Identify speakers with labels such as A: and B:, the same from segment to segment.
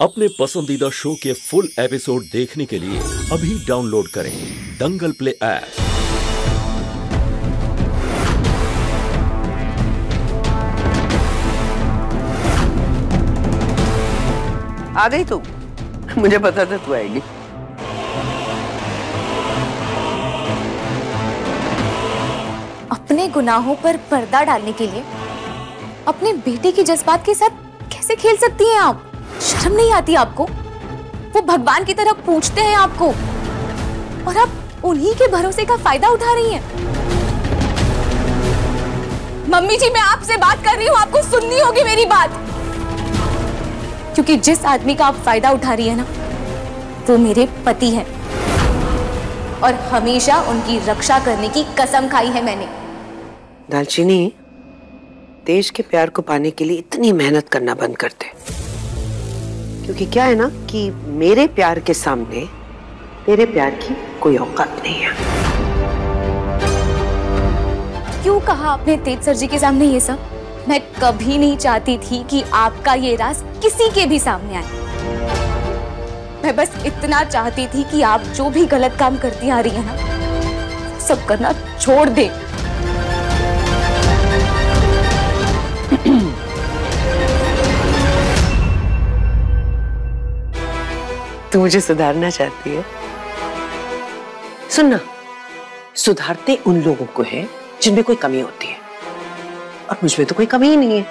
A: अपने पसंदीदा शो के फुल एपिसोड देखने के लिए अभी डाउनलोड करें दंगल प्ले ऐप।
B: आ गई तू? मुझे पता था तू आएगी।
C: अपने गुनाहों पर पर्दा डालने के लिए अपने बेटे के जज्बात के साथ कैसे खेल सकती हैं आप? शर्म नहीं आती आपको? वो भगवान की तरह पूछते हैं आपको। और आप उन्हीं के भरोसे का फ़ायदा उठा रही हैं। मम्मी जी, मैं आपसे बात कर रही हूँ, आपको सुननी होगी मेरी बात। क्योंकि जिस आदमी का आप फ़ायदा उठा रही है ना, वो मेरे पति हैं। और हमेशा उनकी रक्षा करने की कसम खाई है मैंने।
B: दालचीनी, देश के प्यार को पाने के लिए इतनी मेहनत करना बंद कर दे। क्योंकि क्या है ना कि मेरे प्यार के सामने तेरे प्यार की कोई औकात नहीं है।
C: क्यों कहा आपने तेज सर जी के सामने ये सब? मैं कभी नहीं चाहती थी कि आपका ये राज किसी के भी सामने आए। मैं बस इतना चाहती थी कि आप जो भी गलत काम करती आ रही है ना, सब करना छोड़ दे।
B: तू मुझे सुधारना चाहती है। सुनना सुधारते उन लोगों को है जिनमें कोई कमी होती है। और मुझमें तो कोई कमी ही नहीं है।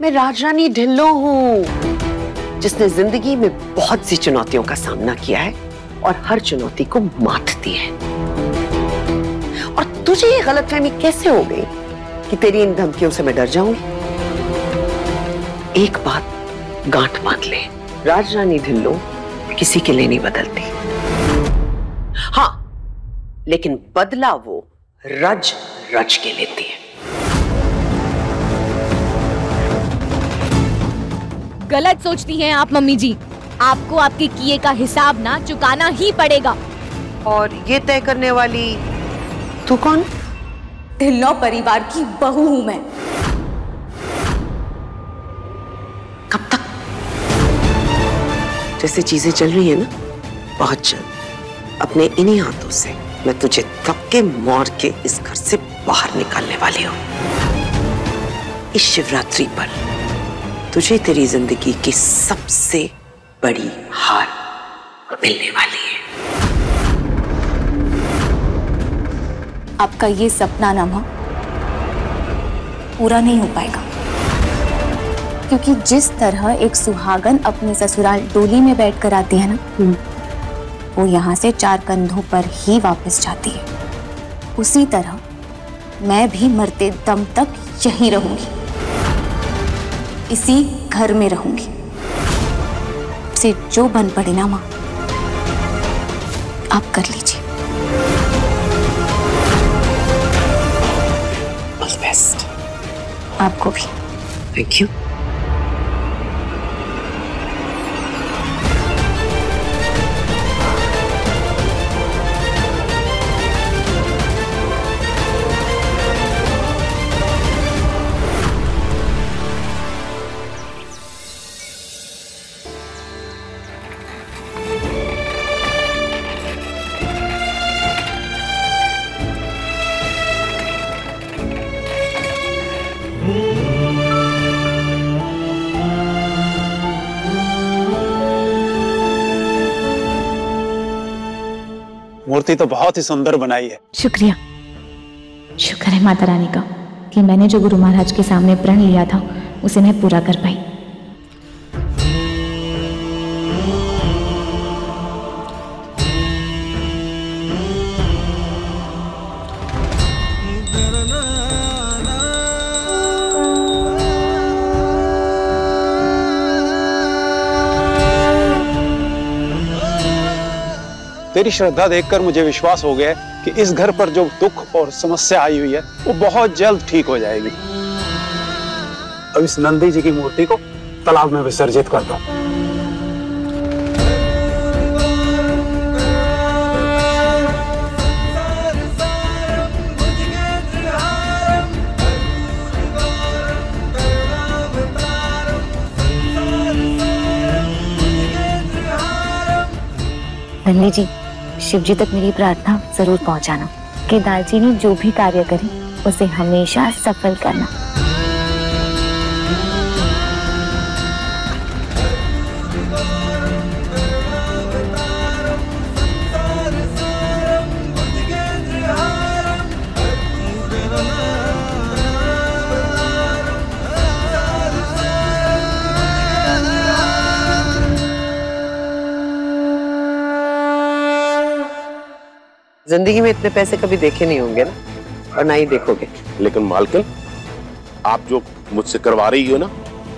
B: मैं राजरानी ढिल्लो हूँ, जिसने ज़िंदगी में बहुत सी चुनौतियों का सामना किया है और हर चुनौती को मात दी है। और तुझे ये गलतफहमी कैसे हो गई कि तेरी इन धमकियों से मैं डर जाऊँगी? एक बात गांठ बाँध ले। राजरानी ढिल्लो किसी के लिए नहीं बदलती। हाँ लेकिन बदला वो रज रज के लेती है।
C: गलत सोचती हैं आप मम्मी जी। आपको आपके किए का हिसाब ना चुकाना ही पड़ेगा।
B: और ये तय करने वाली तू कौन?
C: ढिल्लो परिवार की बहू हूँ मैं।
B: जैसे चीज़ें चल रही है ना, बहुत जल्द। अपने इन्हीं हाथों से मैं तुझे धक्के मार के इस घर से बाहर निकालने वाली हूँ। इस शिवरात्रि पर तुझे तेरी ज़िंदगी की सबसे बड़ी हार मिलने वाली है।
C: आपका ये सपना ना माँ, पूरा नहीं हो पाएगा। क्योंकि जिस तरह एक सुहागन अपने ससुराल डोली में बैठ कर आती है ना वो यहाँ से चार कंधों पर ही वापस जाती है। उसी तरह मैं भी मरते दम तक यहीं रहूँगी। इसी घर में रहूँगी। से जो बन पड़े ना माँ आप कर लीजिए। आपको भी।
B: थैंक यू
D: मूर्ति तो बहुत ही सुंदर बनाई है।
E: शुक्रिया। शुक्र है माता रानी का कि मैंने जो गुरु महाराज के सामने प्रण लिया था, उसे मैं पूरा कर पाई।
D: तेरी श्रद्धा देखकर मुझे विश्वास हो गया कि इस घर पर जो दुख और समस्या आई हुई है, वो बहुत जल्द ठीक हो जाएगी। अब इस नंदी जी की मूर्ति को तालाब में विसर्जित कर दो।
F: नंदी जी शिव जी तक मेरी प्रार्थना ज़रूर पहुंचाना। कि दालचीनी जो भी कार्य करे, उसे हमेशा सफल करना।
B: ज़िंदगी में इतने पैसे कभी देखे नहीं होंगे ना और ना ही देखोगे।
G: लेकिन मालकिन आप जो मुझसे करवा रही हो ना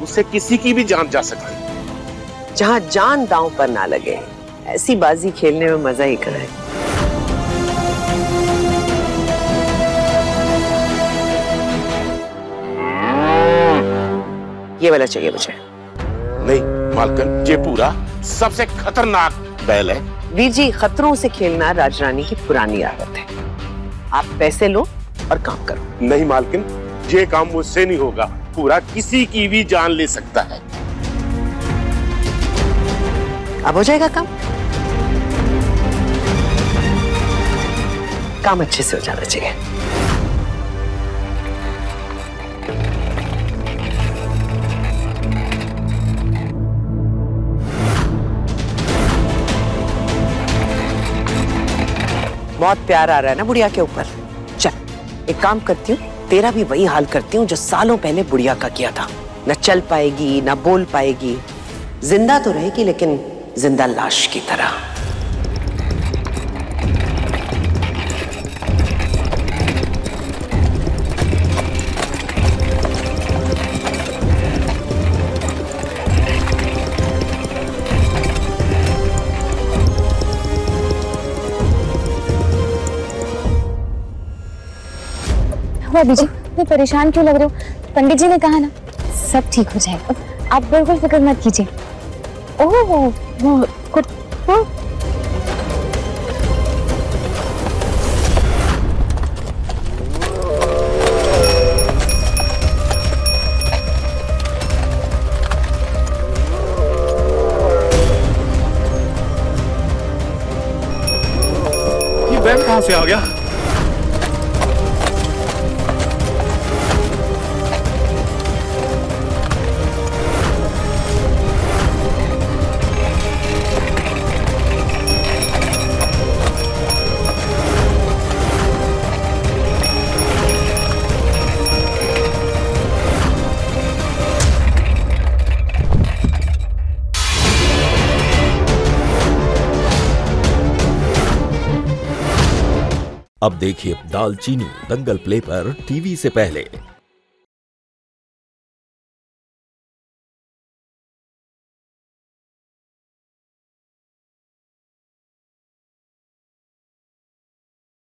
G: उससे किसी की भी जान जा सकती। है
B: जहाँ जान दांव पर ना लगे ऐसी बाजी खेलने में मज़ा ही कहाँ है। ये वाला चाहिए मुझे।
G: नहीं मालकिन ये पूरा सबसे खतरनाक बैल है।
B: वीर जी खतरों से खेलना राजरानी की पुरानी आदत है। आप पैसे लो और काम करो।
G: नहीं मालकिन ये काम मुझसे नहीं होगा। पूरा किसी की भी जान ले सकता है।
B: अब हो जाएगा काम। काम अच्छे से हो जाना चाहिए। बहुत प्यार आ रहा है ना बुढ़िया के ऊपर। चल, एक काम करती हूँ, तेरा भी वही हाल करती हूँ जो सालों पहले बुढ़िया का किया था। न चल पाएगी, ना बोल पाएगी। ज़िंदा तो रहेगी, लेकिन ज़िंदा लाश की तरह।
F: भाभी जी मैं परेशान क्यों लग रहे हो? पंडित जी ने कहा ना, सब ठीक हो जाएगा। आप बिल्कुल फ़िक्र मत कीजिए। ओह, वो
D: से आ गया?
A: अब देखिए दालचीनी दंगल प्ले पर टीवी से पहले।